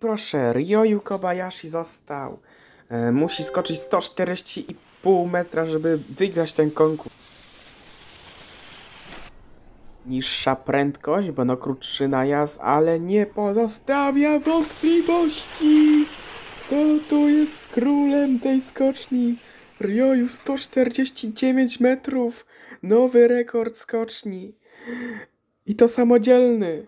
Proszę, Ryoyu Kobayashi został. E, musi skoczyć 140,5 metra, żeby wygrać ten konkurs. Niższa prędkość, bo no krótszy najazd, ale nie pozostawia wątpliwości. Kto tu jest królem tej skoczni? Ryoyu 149 metrów. Nowy rekord skoczni. I to samodzielny.